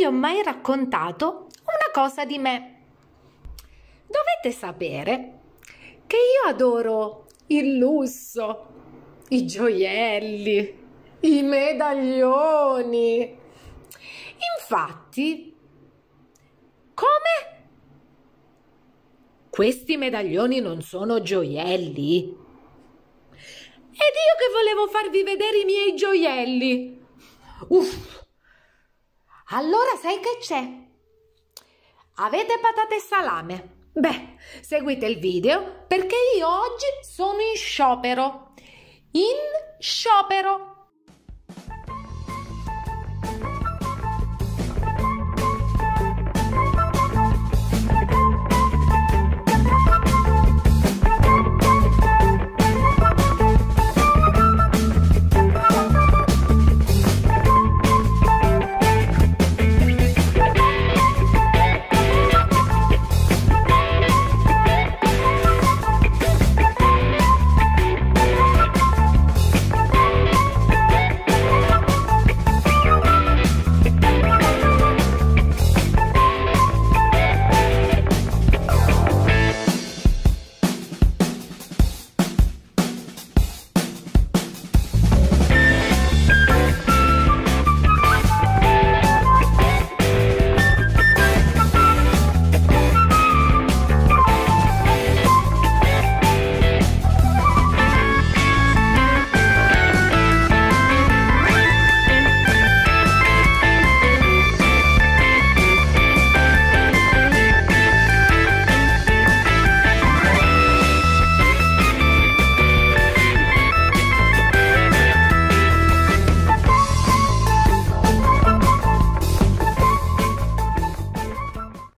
vi ho mai raccontato una cosa di me. Dovete sapere che io adoro il lusso, i gioielli, i medaglioni. Infatti, come? Questi medaglioni non sono gioielli? Ed io che volevo farvi vedere i miei gioielli. Uff. Allora sai che c'è? Avete patate e salame? Beh, seguite il video perché io oggi sono in sciopero. In sciopero.